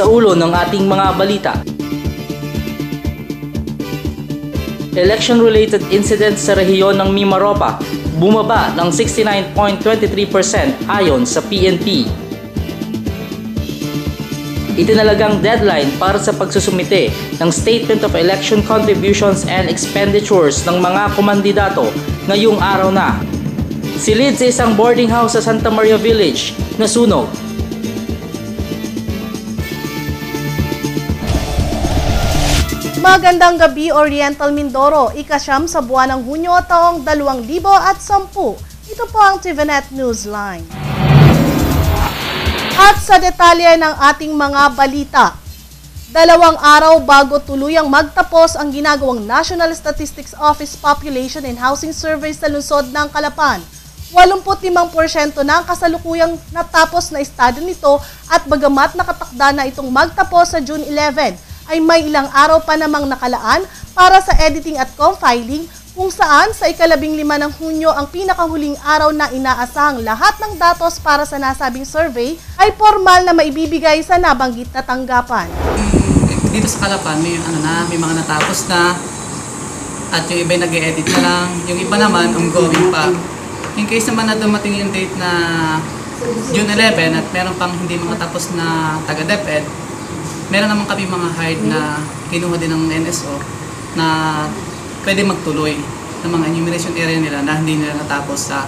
sa ulo ng ating mga balita. Election-related incidents sa rehiyon ng Mimaropa bumaba ng 69.23% ayon sa PNP. Itinalagang deadline para sa pagsusumite ng Statement of Election Contributions and Expenditures ng mga kumandidato ngayong araw na. Silid sa isang boarding house sa Santa Maria Village, nasunog Magandang gabi Oriental Mindoro, ikasyam sa buwan ng Hunyo taong 2010. Ito po ang TVNet Newsline. At sa detalye ng ating mga balita, dalawang araw bago tuluyang magtapos ang ginagawang National Statistics Office Population and Housing Survey sa lungsod ng Calapan, 85% na ang kasalukuyang natapos na estado nito at bagamat nakatakda na itong magtapos sa June 11, ay may ilang araw pa namang nakalaan para sa editing at compiling kung saan sa ikalabing lima ng Hunyo ang pinakahuling araw na inaasahang lahat ng datos para sa nasabing survey ay formal na maibibigay sa nabanggit na tanggapan. dito sa Kalapan may ano na, may mga natapos na at yung iba nag-edit na lang, yung iba naman ongoing pa. In case naman na dumating yung date na June 11 at meron pang hindi mga tapos na taga-DepEd, meron naman kami mga hired na kinuha din ng NSO na pwede magtuloy ng mga enumeration area nila na hindi nila natapos sa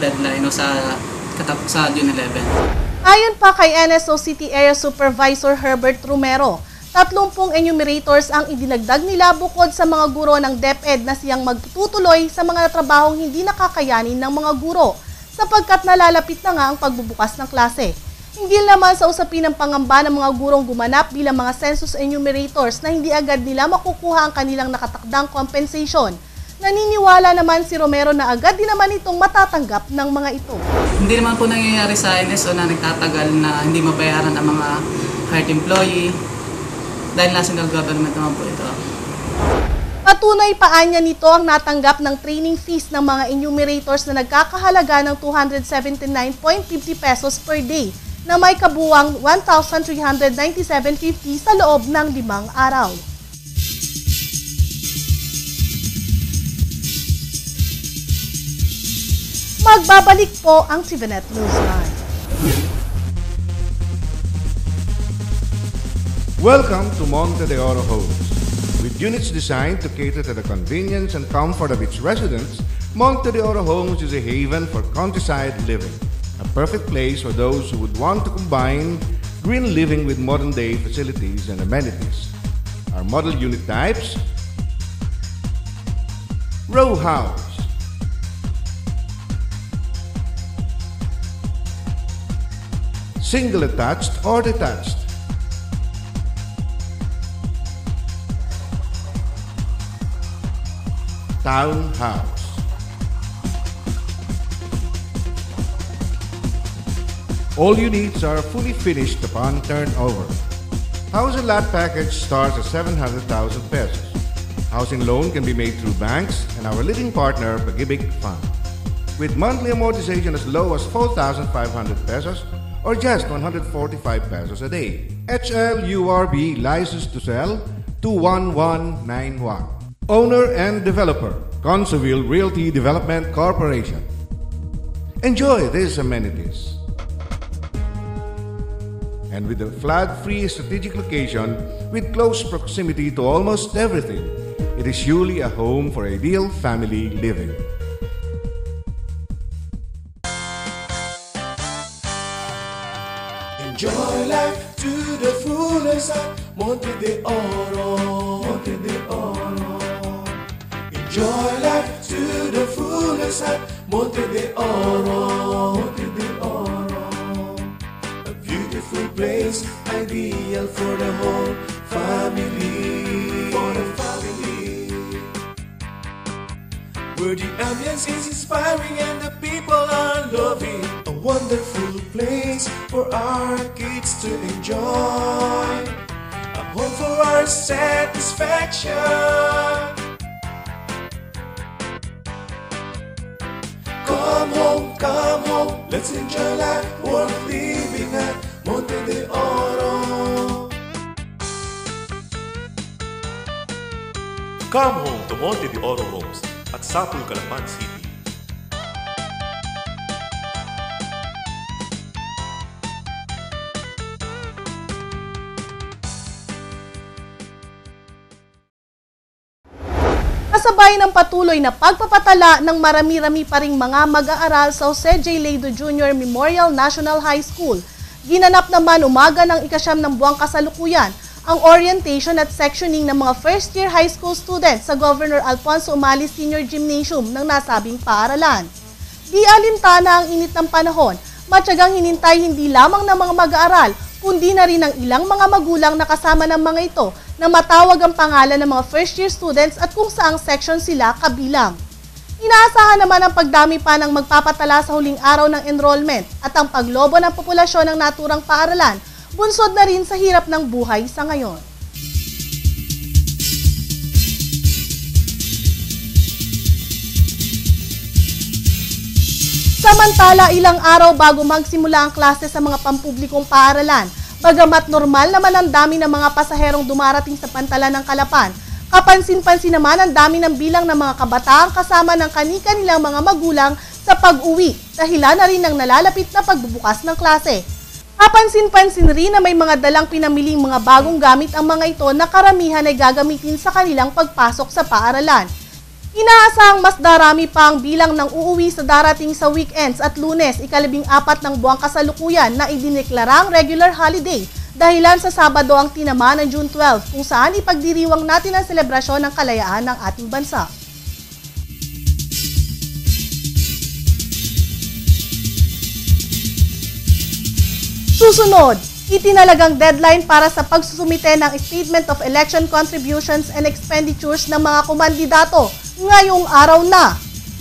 deadline o sa katap sa June 11. Ayon pa kay NSO City Area Supervisor Herbert Romero, 30 enumerators ang idinagdag nila bukod sa mga guro ng DepEd na siyang magtutuloy sa mga trabahong hindi nakakayanin ng mga guro sapagkat nalalapit na nga ang pagbubukas ng klase. Hindi naman sa usapin ng pangamba ng mga gurong gumanap bilang mga census enumerators na hindi agad nila makukuha ang kanilang nakatakdang compensation. Naniniwala naman si Romero na agad din naman itong matatanggap ng mga ito. Hindi naman po nangyayari sa NSO na nagtatagal na hindi mabayaran ang mga hired employee dahil national government naman po ito. Patunay pa niya nito ang natanggap ng training fees ng mga enumerators na nagkakahalaga ng 279.50 pesos per day na may kabuwang 1,397.50 sa loob ng limang araw. Magbabalik po ang TVNet Newsline. Welcome to Monte de Oro Homes. With units designed to cater to the convenience and comfort of its residents, Monte de Oro Homes is a haven for countryside living. A perfect place for those who would want to combine green living with modern day facilities and amenities. Our model unit types Row House, Single attached or detached, Townhouse. All units are fully finished upon turnover. House and lot package starts at 700,000 pesos. Housing loan can be made through banks and our leading partner, Pagibig Fund. With monthly amortization as low as 4,500 pesos or just 145 pesos a day. HLURB license to sell 21191. Owner and developer, Conseville Realty Development Corporation. Enjoy these amenities. And with a flood-free strategic location with close proximity to almost everything, it is surely a home for ideal family living. Enjoy life to the fullest at Monte de Oro. Monte de Oro. Enjoy life to the fullest at Monte de Oro. Monte beautiful place, ideal for the whole family. For the family. Where the ambience is inspiring and the people are loving. A wonderful place for our kids to enjoy. A home for our satisfaction. Come home, come home, let's enjoy life worth living at Monte de Oro. Come home to Monte de Oro Homes at Sapul, Calapan City. kasabay ng patuloy na pagpapatala ng marami-rami pa ring mga mag-aaral sa Jose J. Leydo Jr. Memorial National High School ginanap naman umaga ng ikasyam ng buwang kasalukuyan ang orientation at sectioning ng mga first-year high school students sa Governor Alfonso Umali Senior Gymnasium ng nasabing paaralan. Di alintana ang init ng panahon, matyagang hinintay hindi lamang ng mga mag-aaral, kundi na rin ng ilang mga magulang na kasama ng mga ito na matawag ang pangalan ng mga first-year students at kung saang section sila kabilang. Inaasahan naman ang pagdami pa ng magpapatala sa huling araw ng enrollment at ang paglobo ng populasyon ng naturang paaralan, bunsod na rin sa hirap ng buhay sa ngayon. Samantala, ilang araw bago magsimula ang klase sa mga pampublikong paaralan, bagamat normal naman ang dami ng mga pasaherong dumarating sa pantalan ng Kalapan, kapansin-pansin naman ang dami ng bilang ng mga kabataang kasama ng kani-kanilang mga magulang sa pag-uwi, dahilan na rin ng nalalapit na pagbubukas ng klase. Kapansin-pansin rin na may mga dalang pinamiling mga bagong gamit ang mga ito na karamihan ay gagamitin sa kanilang pagpasok sa paaralan. Inaasahang mas darami pa ang bilang ng uuwi sa darating sa weekends at lunes, ikalabing apat ng buwang kasalukuyan na idineklarang regular holiday dahilan sa Sabado ang tinama ng June 12 kung saan ipagdiriwang natin ang selebrasyon ng kalayaan ng ating bansa. Susunod, itinalagang deadline para sa pagsusumite ng Statement of Election Contributions and Expenditures ng mga kumandidato ngayong araw na.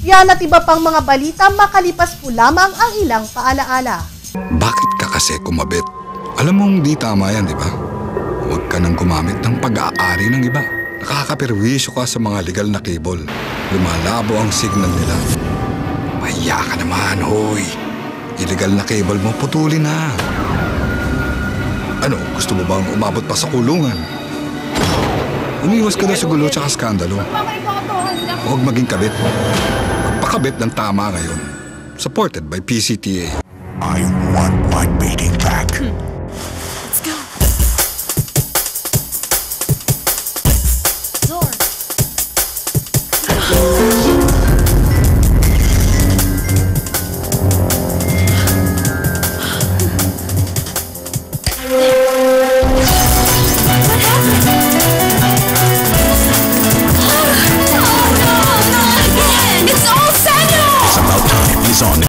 Yan at iba pang mga balita makalipas po lamang ang ilang paalaala. Bakit ka kasi kumabit? Alam mong di tama yan, di ba? Huwag ka nang gumamit ng pag-aari ng iba. Nakakaperwisyo ka sa mga legal na cable. Lumalabo ang signal nila. Mahiya ka naman, hoy. Illegal na cable mo, putulin na. Ano, gusto mo bang umabot pa sa kulungan? Umiwas ka na sa gulo tsaka skandalo. Huwag maging kabit. Magpakabit ng tama ngayon. Supported by PCTA. I want my beating back. Oh.